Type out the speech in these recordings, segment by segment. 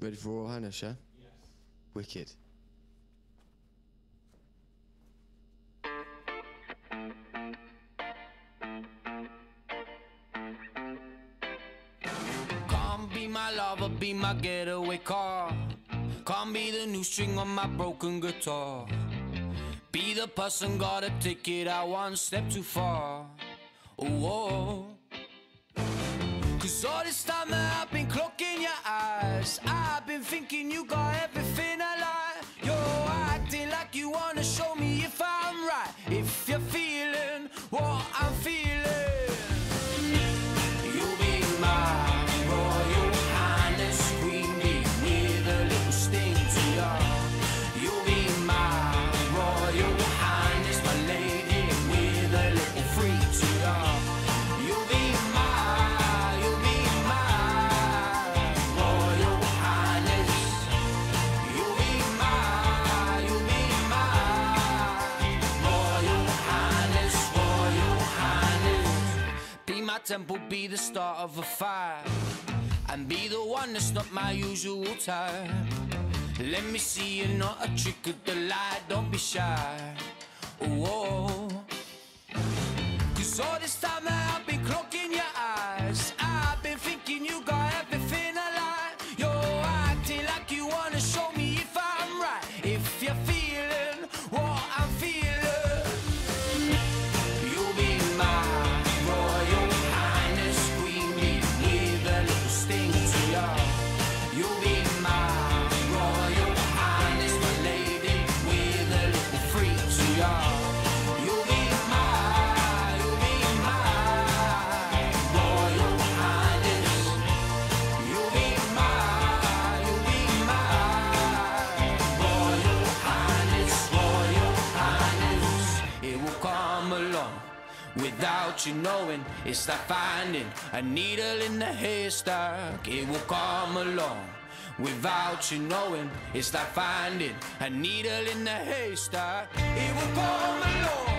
Ready for Royal Highness, yeah? Yes. Wicked. Come be my lover, be my getaway car. Come be the new string on my broken guitar. Be the person, got a ticket I out one step too far. Oh, oh. All this time I've been cloaking your eyes, I've been thinking you got everything I temple, be the start of a fire, and be the one that's not my usual type. Let me see you not a trick of the light, don't be shy. Oh, cause all this time I've been cloaking your eyes, I've been thinking you got without you knowing. It's like finding a needle in the haystack. It will come along without you knowing. It's like finding a needle in the haystack. It will come along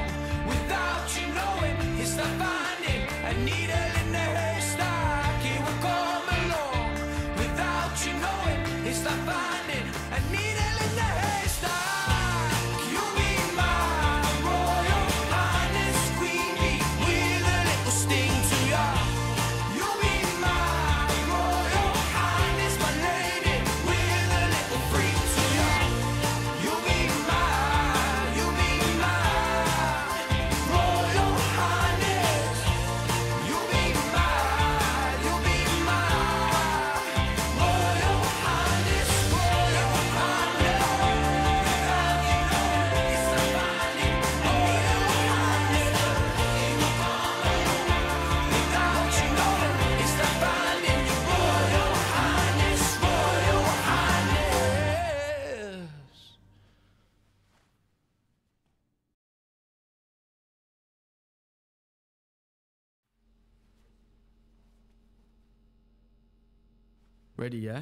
Ready, yeah?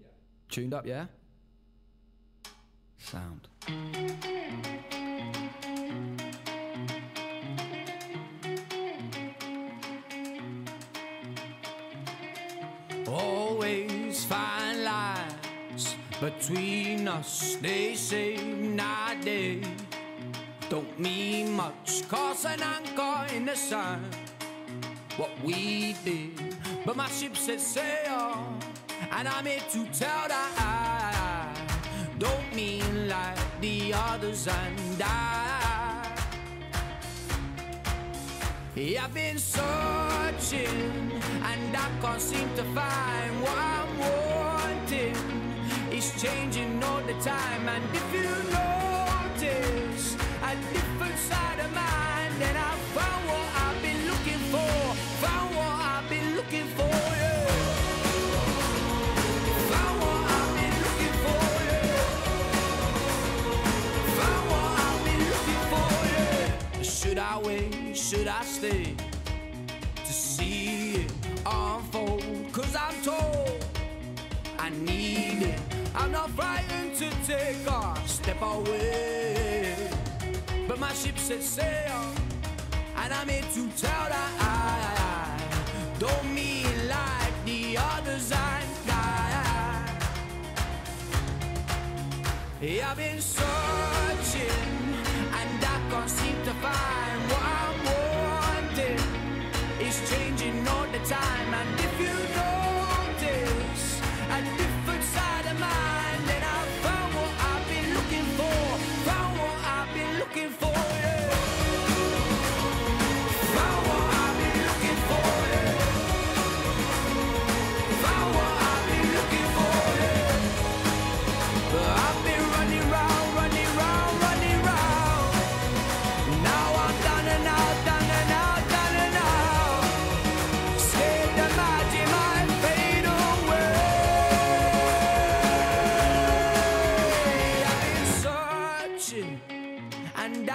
Yeah. Tuned up, yeah? Sound. Always fine lines between us, they say nowadays. Don't mean much, cause an anchor in the sun. What we did, but my ship said sail, and I'm here to tell that I don't mean like the others and I. I've been searching and I can't seem to find what I'm wanting. It's changing all the time, and if you notice a should I stay to see it unfold? Cause I'm told I need it. I'm not frightened to take off, step away. But my ship set sail, and I'm here to tell that I don't mean like the others I got. I've been searching, and I can't seem to find.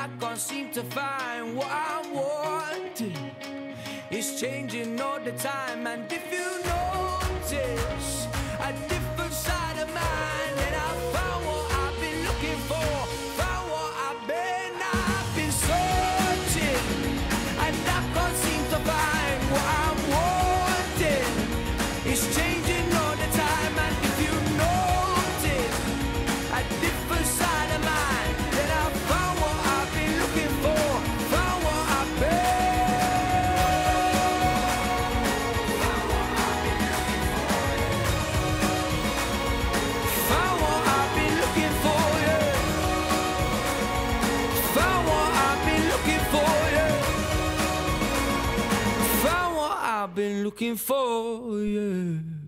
I can't seem to find what I want. It's changing all the time, and if you notice, I I've been looking for, yeah.